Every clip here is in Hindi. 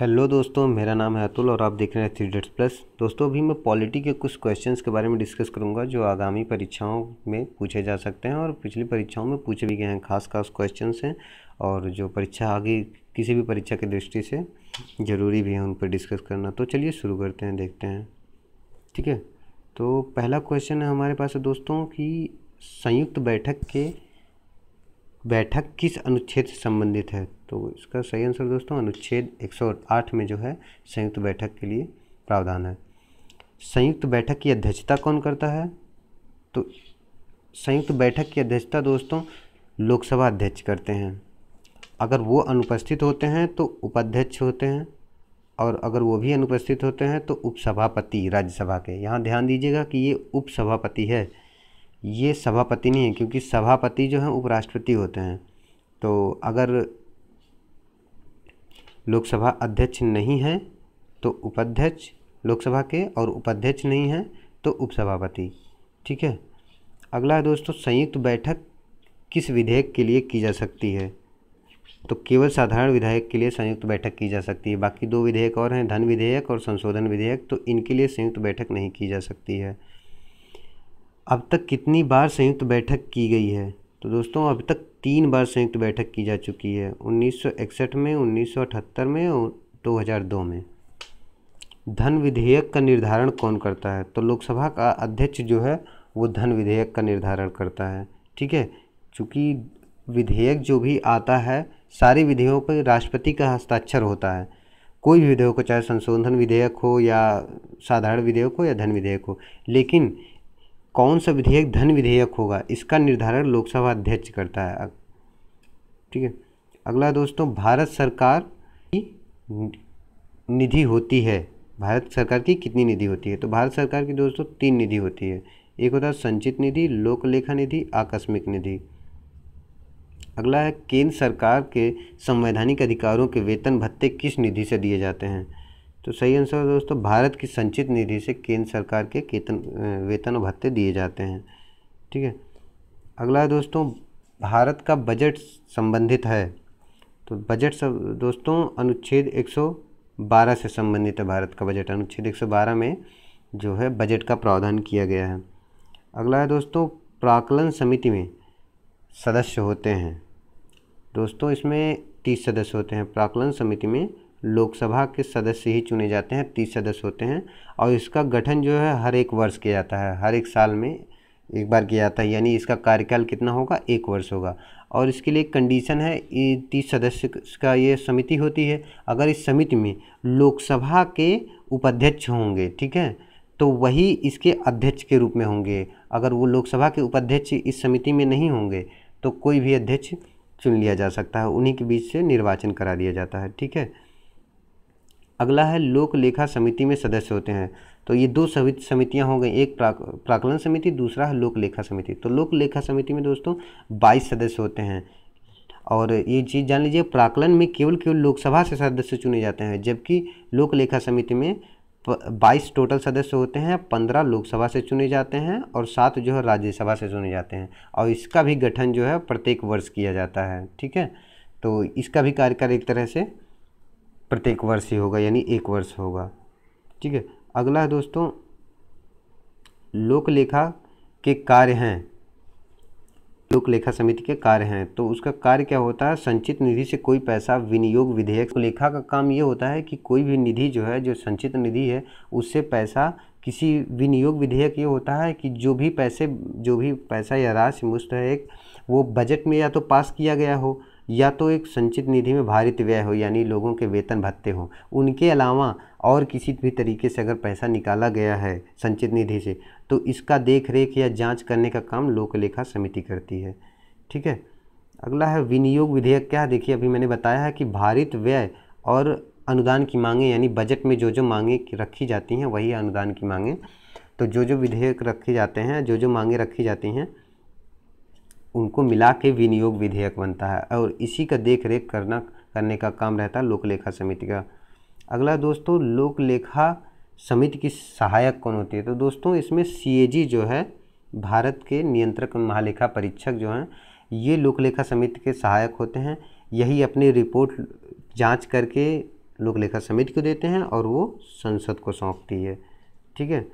हेलो दोस्तों, मेरा नाम है अतुल और आप देख रहे हैं थ्री डेट्स प्लस दोस्तों, अभी मैं पॉलिटी के कुछ क्वेश्चंस के बारे में डिस्कस करूँगा, जो आगामी परीक्षाओं में पूछे जा सकते हैं और पिछली परीक्षाओं में पूछे भी गए हैं खास खास क्वेश्चंस हैं और जो परीक्षा आगे किसी भी परीक्षा की दृष्टि से ज़रूरी भी है, उन पर डिस्कस करना। तो चलिए शुरू करते हैं, देखते हैं। ठीक है? तो पहला क्वेश्चन है हमारे पास दोस्तों की संयुक्त बैठक के, बैठक किस अनुच्छेद से संबंधित है? तो इसका सही आंसर दोस्तों, अनुच्छेद 108 में जो है, संयुक्त बैठक के लिए प्रावधान है। संयुक्त बैठक की अध्यक्षता कौन करता है? तो संयुक्त बैठक की अध्यक्षता दोस्तों, लोकसभा अध्यक्ष करते हैं। अगर वो अनुपस्थित होते हैं तो उपाध्यक्ष होते हैं और अगर वो भी अनुपस्थित होते हैं तो उपसभापति राज्यसभा के। यहाँ ध्यान दीजिएगा कि ये उपसभापति है। ये सभापति नहीं है, क्योंकि सभापति जो हैं, उपराष्ट्रपति होते हैं। तो अगर लोकसभा अध्यक्ष नहीं है तो उपाध्यक्ष लोकसभा के और उपाध्यक्ष नहीं है तो उपसभापति। ठीक है? अगला है दोस्तों, संयुक्त बैठक किस विधेयक के लिए की जा सकती है? तो केवल साधारण विधेयक के लिए संयुक्त बैठक की जा सकती है। बाकी दो विधेयक और हैं, धन विधेयक और संशोधन विधेयक तो इनके लिए संयुक्त बैठक नहीं की जा सकती है। अब तक कितनी बार संयुक्त बैठक की गई है? तो दोस्तों, अब तक तीन बार संयुक्त बैठक की जा चुकी है 1961 में 1978 में और 2002 में। धन विधेयक का निर्धारण कौन करता है? तो लोकसभा का अध्यक्ष जो है, वो धन विधेयक का निर्धारण करता है, ठीक है? चूँकि विधेयक जो भी आता है, सारे विधेयकों पर राष्ट्रपति का हस्ताक्षर होता है। कोई भी विधेयक हो, चाहे संशोधन विधेयक हो या साधारण विधेयक हो या धन विधेयक हो, लेकिन कौन सा विधेयक धन विधेयक होगा, इसका निर्धारण लोकसभा अध्यक्ष करता है। ठीक है? अगला दोस्तों, भारत सरकार की निधि होती है। भारत सरकार की कितनी निधि होती है? तो भारत सरकार की दोस्तों, तीन निधि होती है। एक होता है संचित निधि लोक लेखा निधि, आकस्मिक निधि। अगला है, केंद्र सरकार के संवैधानिक अधिकारों के वेतन भत्ते किस निधि से दिए जाते हैं? तो सही आंसर दोस्तों, भारत की संचित निधि से केंद्र सरकार के केतन वेतन भत्ते दिए जाते हैं। ठीक है? अगला है दोस्तों, भारत का बजट संबंधित है। तो बजट सब, दोस्तों, अनुच्छेद 112 से संबंधित है भारत का बजट। अनुच्छेद 112 में जो है बजट का प्रावधान किया गया है। अगला है दोस्तों, प्राकलन समिति में सदस्य होते हैं। दोस्तों, इसमें तीस सदस्य होते हैं। प्राकलन समिति में लोकसभा के सदस्य ही चुने जाते हैं, तीस सदस्य होते हैं और इसका गठन जो है हर एक वर्ष किया जाता है, हर एक साल में एक बार किया जाता है, यानी इसका कार्यकाल कितना होगा? एक वर्ष होगा। और इसके लिए कंडीशन है तीस सदस्य का ये समिति होती है। अगर इस समिति में लोकसभा के उपाध्यक्ष होंगे, ठीक है तो वही इसके अध्यक्ष के रूप में होंगे। अगर वो लोकसभा के उपाध्यक्ष इस समिति में नहीं होंगे तो कोई भी अध्यक्ष चुन लिया जा सकता है, उन्हीं के बीच से निर्वाचन करा दिया जाता है, ठीक है। अगला है लोक लेखा समिति में सदस्य होते हैं। तो ये दो समितियाँ हो गई एक प्राक, प्राकलन समिति दूसरा है लोक लेखा समिति। तो लोक लेखा समिति में दोस्तों बाईस सदस्य होते हैं। और ये चीज़ जान लीजिए प्राकलन में केवल केवल लोकसभा से सदस्य चुने जाते हैं जबकि लोक लेखा समिति में बाईस टोटल सदस्य होते हैं पंद्रह लोकसभा से चुने जाते हैं और सात जो है राज्यसभा से चुने जाते हैं। और इसका भी गठन जो है प्रत्येक वर्ष किया जाता है ठीक है? तो इसका भी कार्यकाल एक तरह से प्रत्येक वर्ष ही होगा, यानी एक वर्ष होगा। ठीक है? अगला है दोस्तों लोक लेखा के कार्य हैं। लोक लेखा समिति के कार्य हैं तो उसका कार्य क्या होता है? संचित निधि से कोई पैसा विनियोग विधेयक। तो लेखा का काम ये होता है कि कोई भी निधि जो है, जो संचित निधि है, उससे पैसा, किसी विनियोग विधेयक ये होता है कि जो भी पैसे, जो भी पैसा या राशि मुस्त है, एक वो बजट में या तो पास किया गया हो या तो एक संचित निधि में भारित व्यय हो, यानी लोगों के वेतन भत्ते हों। उनके अलावा और किसी भी तरीके से अगर पैसा निकाला गया है संचित निधि से तो इसका देख रेख या जाँच करने का काम लोक लेखा समिति करती है। ठीक है? अगला है विनियोग विधेयक। क्या है देखिए, अभी मैंने बताया है कि भारित व्यय और अनुदान की मांगे, यानी बजट में जो जो मांगे रखी जाती हैं, वही अनुदान की मांगे। तो जो जो विधेयक रखे जाते हैं जो जो मांगे रखी जाती हैं उनको मिला के विनियोग विधेयक बनता है और इसी का देख रेख करना, करने का काम रहता है लोक लेखा समिति का। अगला दोस्तों लोक लेखा समिति की सहायक कौन होती है? तो दोस्तों, इसमें सीएजी जो है, भारत के नियंत्रक महालेखा परीक्षक जो हैं, ये लोक लेखा समिति के सहायक होते हैं। यही अपनी रिपोर्ट जाँच करके लोक लेखा समिति को देते हैं और वो संसद को सौंपती है। ठीक है?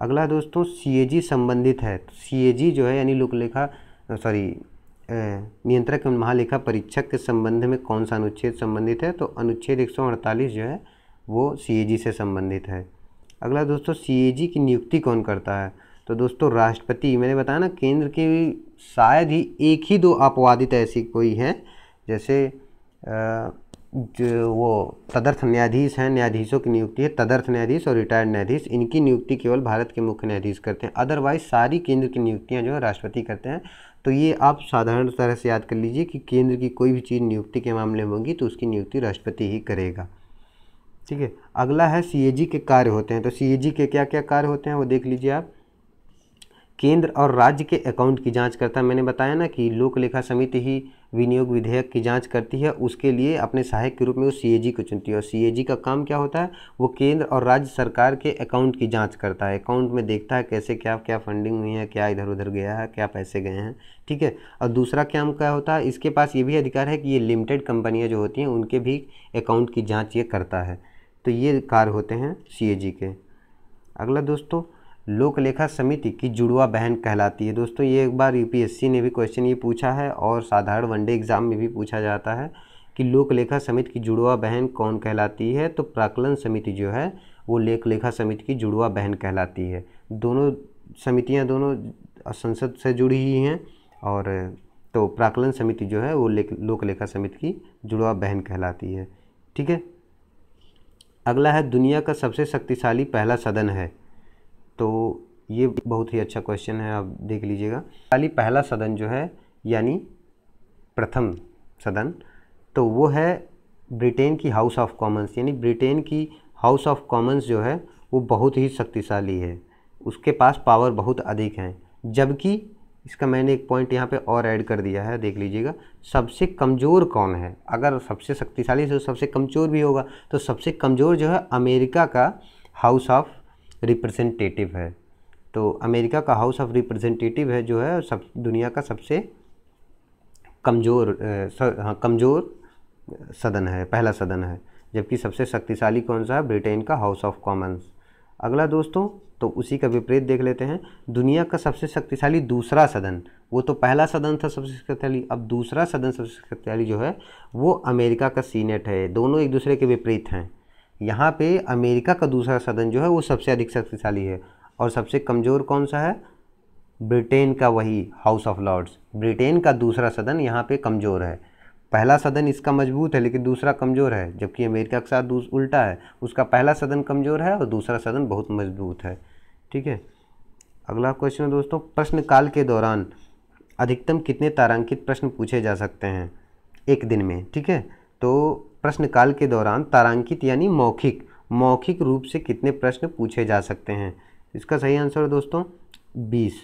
अगला दोस्तों, सीएजी संबंधित है। सीएजी जो है, यानी लोक लेखा सॉरी नियंत्रक एवं महालेखा परीक्षक के संबंध में कौन सा अनुच्छेद संबंधित है? तो अनुच्छेद 148 जो है, वो सीएजी से संबंधित है। अगला दोस्तों सीएजी की नियुक्ति कौन करता है? तो दोस्तों, राष्ट्रपति, मैंने बताया ना, केंद्र की शायद ही एक ही दो अपवादित ऐसी कोई हैं, जैसे जो वो तदर्थ न्यायाधीश हैं, न्यायाधीशों की नियुक्ति है, तदर्थ न्यायाधीश और रिटायर्ड न्यायाधीश, इनकी नियुक्ति केवल भारत के मुख्य न्यायाधीश करते हैं। अदरवाइज़ सारी केंद्र की नियुक्तियाँ जो है, राष्ट्रपति करते हैं। तो ये आप साधारण तरह से याद कर लीजिए कि केंद्र की कोई भी चीज़ नियुक्ति के मामले में होगी तो उसकी नियुक्ति राष्ट्रपति ही करेगा। ठीक है? अगला है सीएजी के कार्य होते हैं। तो सीएजी के क्या क्या कार्य होते हैं वो देख लीजिए आप। केंद्र और राज्य के अकाउंट की जाँच करता है मैंने बताया ना कि लोक लेखा समिति ही विनियोग विधेयक की जाँच करती है, उसके लिए अपने सहायक के रूप में वो सी को चुनती है। और सीएजी का काम क्या होता है? वो केंद्र और राज्य सरकार के अकाउंट की जाँच करता है। अकाउंट में देखता है कैसे क्या क्या फंडिंग हुई है, क्या इधर उधर गया है, क्या पैसे गए हैं, ठीक है? और दूसरा क्या क्या होता है? इसके पास ये भी अधिकार है कि ये लिमिटेड कंपनियाँ जो होती हैं, उनके भी अकाउंट की जाँच ये करता है। तो ये कार्य होते हैं सीएजी के। अगला दोस्तों लोक लेखा समिति की जुड़वा बहन कहलाती है। दोस्तों, ये एक बार यूपीएससी ने भी क्वेश्चन ये पूछा है और साधारण वनडे एग्ज़ाम में भी पूछा जाता है कि लोक लेखा समिति की जुड़वा बहन कौन कहलाती है? तो प्राकलन समिति जो है, वो लेख लेखा समिति की जुड़वा बहन कहलाती है। दोनों समितियाँ दोनों संसद से जुड़ी हुई हैं और तो प्राकलन समिति जो है, वो लोक लेखा समिति की जुड़वा बहन कहलाती है। ठीक है? अगला है, दुनिया का सबसे शक्तिशाली पहला सदन है। तो ये बहुत ही अच्छा क्वेश्चन है, आप देख लीजिएगा। खाली पहला सदन जो है, यानी प्रथम सदन तो वो है ब्रिटेन की हाउस ऑफ़ कॉमन्स यानी ब्रिटेन की हाउस ऑफ़ कॉमन्स जो है, वो बहुत ही शक्तिशाली है। उसके पास पावर बहुत अधिक हैं। जबकि इसका मैंने एक पॉइंट यहाँ पे और ऐड कर दिया है, देख लीजिएगा। सबसे कमज़ोर कौन है? अगर सबसे शक्तिशाली से सबसे कमज़ोर भी होगा तो सबसे कमज़ोर जो है, अमेरिका का हाउस ऑफ़ रिप्रेजेंटेटिव है। तो अमेरिका का हाउस ऑफ़ रिप्रेजेंटेटिव है जो है, सब, दुनिया का सबसे कमज़ोर हाँ कमज़ोर सदन है, पहला सदन है। जबकि सबसे शक्तिशाली कौन सा है? ब्रिटेन का हाउस ऑफ़ कॉमन्स अगला दोस्तों तो उसी का विपरीत देख लेते हैं। दुनिया का सबसे शक्तिशाली दूसरा सदन, वो तो पहला सदन था सबसे शक्तिशाली, अब दूसरा सदन सबसे शक्तिशाली जो है, वो अमेरिका का सीनेट है। दोनों एक दूसरे के विपरीत हैं। यहाँ पे अमेरिका का दूसरा सदन जो है वो सबसे अधिक शक्तिशाली है। और सबसे कमज़ोर कौन सा है? ब्रिटेन का वही हाउस ऑफ़ लॉर्ड्स। ब्रिटेन का दूसरा सदन यहाँ पे कमज़ोर है। पहला सदन इसका मज़बूत है, लेकिन दूसरा कमज़ोर है, जबकि अमेरिका के साथ उल्टा है। उसका पहला सदन कमज़ोर है और दूसरा सदन बहुत मज़बूत है। ठीक है? अगला क्वेश्चन है दोस्तों, प्रश्नकाल के दौरान अधिकतम कितने तारांकित प्रश्न पूछे जा सकते हैं? एक दिन में। ठीक है? तो प्रश्नकाल के दौरान तारांकित यानी मौखिक मौखिक रूप से कितने प्रश्न पूछे जा सकते हैं? इसका सही आंसर दोस्तों, बीस।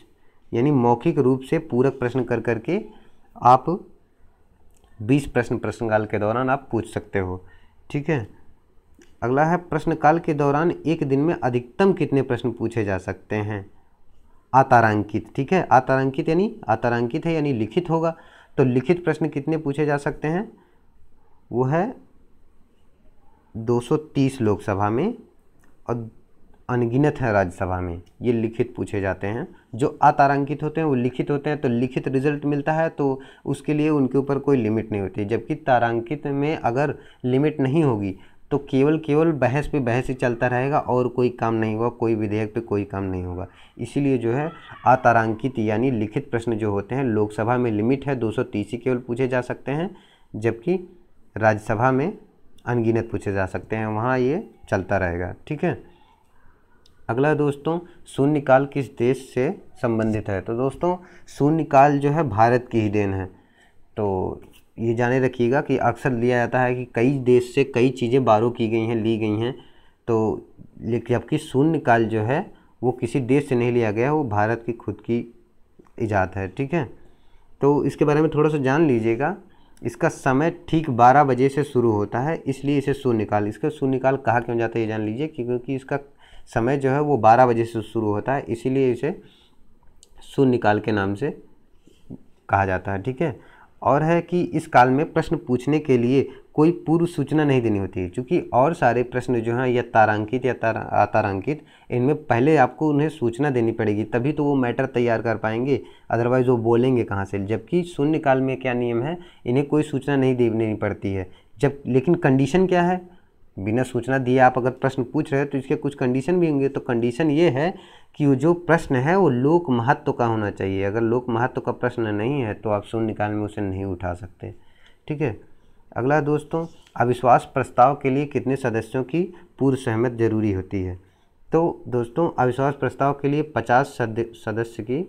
यानी मौखिक रूप से पूरक प्रश्न कर करके आप बीस प्रश्न प्रश्नकाल के दौरान आप पूछ सकते हो। ठीक है? अगला है प्रश्नकाल के दौरान एक दिन में अधिकतम कितने प्रश्न पूछे जा सकते हैं? आतारांकित ठीक है? आतारांकित यानी आतारांकित है यानी लिखित होगा। तो लिखित प्रश्न कितने पूछे जा सकते हैं? वो है 230 लोकसभा में और अनगिनत है राज्यसभा में, ये लिखित पूछे जाते हैं। जो अतारांकित होते हैं, वो लिखित होते हैं तो लिखित रिज़ल्ट मिलता है तो उसके लिए उनके ऊपर कोई लिमिट नहीं होती। जबकि तारांकित में अगर लिमिट नहीं होगी तो केवल केवल बहस पे बहस ही चलता रहेगा और कोई काम नहीं होगा, कोई विधेयक पे कोई काम नहीं होगा। इसीलिए जो है, अतारांकित यानी लिखित प्रश्न जो होते हैं, लोकसभा में लिमिट है, दो सौ तीस ही केवल पूछे जा सकते हैं, जबकि राज्यसभा में अनगिनत पूछे जा सकते हैं, वहाँ ये चलता रहेगा, ठीक है? अगला दोस्तों, शून्यकाल किस देश से संबंधित है? तो दोस्तों, शून्यकाल जो है भारत की ही देन है। तो ये जाने रखिएगा कि अक्सर लिया जाता है कि कई देश से कई चीज़ें बारो की गई हैं, ली गई हैं। तो जबकि शून्यकाल जो है, वो किसी देश से नहीं लिया गया, वो भारत की खुद की ईजाद है, ठीक है? तो इसके बारे में थोड़ा सा जान लीजिएगा। इसका समय ठीक 12 बजे से शुरू होता है, इसलिए इसे शून्यकाल इसका शून्यकाल कहा क्यों जाता है ये जान लीजिए, क्योंकि इसका समय जो है वो 12 बजे से शुरू होता है, इसीलिए इसे शून्यकाल के नाम से कहा जाता है, ठीक है? और है कि इस काल में प्रश्न पूछने के लिए कोई पूर्व सूचना नहीं देनी होती है, क्योंकि और सारे प्रश्न जो हैं, या तारांकित या तारा, अतारांकित, इनमें पहले आपको उन्हें सूचना देनी पड़ेगी, तभी तो वो मैटर तैयार कर पाएँगे अदरवाइज़ वो बोलेंगे कहाँ से? जबकि शून्य काल में क्या नियम है, इन्हें कोई सूचना नहीं देनी पड़ती है। जब, लेकिन कंडीशन क्या है? बिना सूचना दिए आप अगर प्रश्न पूछ रहे हो तो इसके कुछ कंडीशन भी होंगे। तो कंडीशन ये है कि वो जो प्रश्न है, वो लोक महत्व का होना चाहिए। अगर लोक महत्व का प्रश्न नहीं है तो आप शून्य काल में उसे नहीं उठा सकते। ठीक है? अगला दोस्तों, अविश्वास प्रस्ताव के लिए कितने सदस्यों की पूर्व सहमत ज़रूरी होती है? तो दोस्तों, अविश्वास प्रस्ताव के लिए पचास सदस्य की,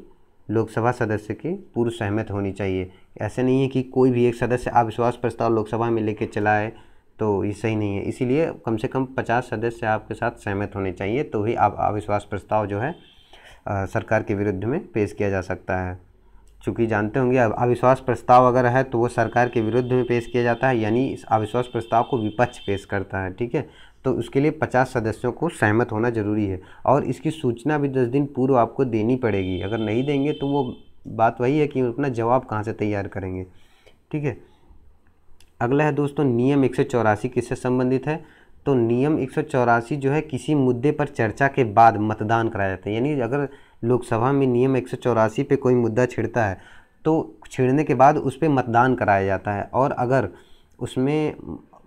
लोकसभा सदस्य की पूर्व सहमत होनी चाहिए। ऐसे नहीं है कि कोई भी एक सदस्य अविश्वास प्रस्ताव लोकसभा में लेके चला है। तो ये सही नहीं है। इसीलिए कम से कम पचास सदस्य आपके साथ सहमत होने चाहिए तो ही आप अविश्वास प्रस्ताव जो है आ, सरकार के विरुद्ध में पेश किया जा सकता है। चूँकि जानते होंगे अविश्वास प्रस्ताव अगर है तो वो सरकार के विरुद्ध में पेश किया जाता है यानी इस अविश्वास प्रस्ताव को विपक्ष पेश करता है ठीक है? तो उसके लिए पचास सदस्यों को सहमत होना ज़रूरी है। और इसकी सूचना भी दस दिन पूर्व आपको देनी पड़ेगी। अगर नहीं देंगे तो वो बात वही है कि अपना जवाब कहाँ से तैयार करेंगे ठीक है? अगला है दोस्तों, नियम एक सौ चौरासी किससे संबंधित है? तो नियम एक सौ चौरासी जो है, किसी मुद्दे पर चर्चा के बाद मतदान कराया जाता है। यानी अगर लोकसभा में नियम एक पे कोई मुद्दा छिड़ता है तो छिड़ने के बाद उस पर मतदान कराया जाता है। और अगर उसमें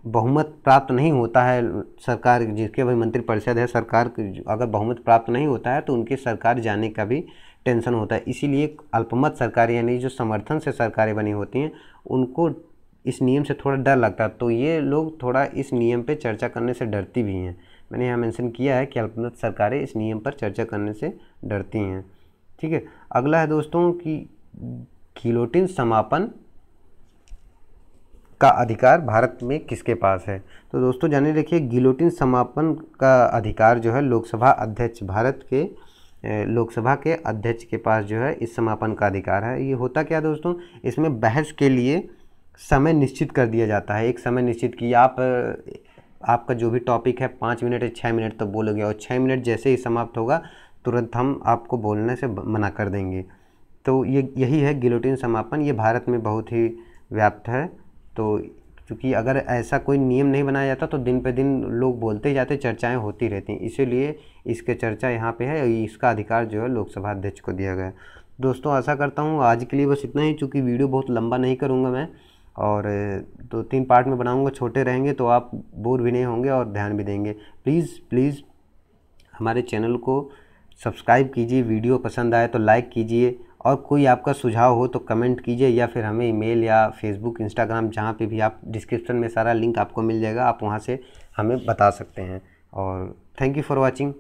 बहुमत प्राप्त नहीं होता है, सरकार जिसके भाई मंत्रिपरिषद है, सरकार अगर बहुमत प्राप्त नहीं होता है तो उनकी सरकार जाने का भी टेंशन होता है। इसीलिए अल्पमत सरकार, यानी जो समर्थन से सरकारें बनी होती हैं, उनको इस नियम से थोड़ा डर लगता है। तो ये लोग थोड़ा इस नियम पे चर्चा करने से डरती भी हैं। मैंने यहाँ मेंशन किया है कि अल्पमत सरकारें इस नियम पर चर्चा करने से डरती हैं। ठीक है, अगला है दोस्तों कि गिलोटिन समापन का अधिकार भारत में किसके पास है? तो दोस्तों जाने देखिए, गिलोटिन समापन का अधिकार जो है लोकसभा अध्यक्ष, भारत के लोकसभा के अध्यक्ष के पास जो है इस समापन का अधिकार है। ये होता क्या दोस्तों? इसमें बहस के लिए समय निश्चित कर दिया जाता है। एक समय निश्चित कि आप, आपका जो भी टॉपिक है, पाँच मिनट या छः मिनट तक तो बोलोगे और छः मिनट जैसे ही समाप्त होगा, तुरंत हम आपको बोलने से मना कर देंगे। तो ये, यही है गिलोटिन समापन। ये भारत में बहुत ही व्याप्त है। तो क्योंकि अगर ऐसा कोई नियम नहीं बनाया जाता तो दिन पे दिन लोग बोलते ही जाते, चर्चाएँ होती रहती हैं। इसीलिए इसके चर्चा यहाँ पे है और इसका अधिकार जो है लोकसभा अध्यक्ष को दिया गया दोस्तों, आशा करता हूँ आज के लिए बस इतना ही। चूँकि वीडियो बहुत लंबा नहीं करूँगा मैं और दो तीन पार्ट में बनाऊँगा, छोटे रहेंगे तो आप बोर भी नहीं होंगे और ध्यान भी देंगे। प्लीज़ प्लीज़ हमारे चैनल को सब्सक्राइब कीजिए, वीडियो पसंद आए तो लाइक कीजिए और कोई आपका सुझाव हो तो कमेंट कीजिए या फिर हमें ईमेल या फेसबुक, इंस्टाग्राम जहाँ पे भी आप डिस्क्रिप्शन में सारा लिंक आपको मिल जाएगा, आप वहाँ से हमें बता सकते हैं। और थैंक यू फॉर वॉचिंग।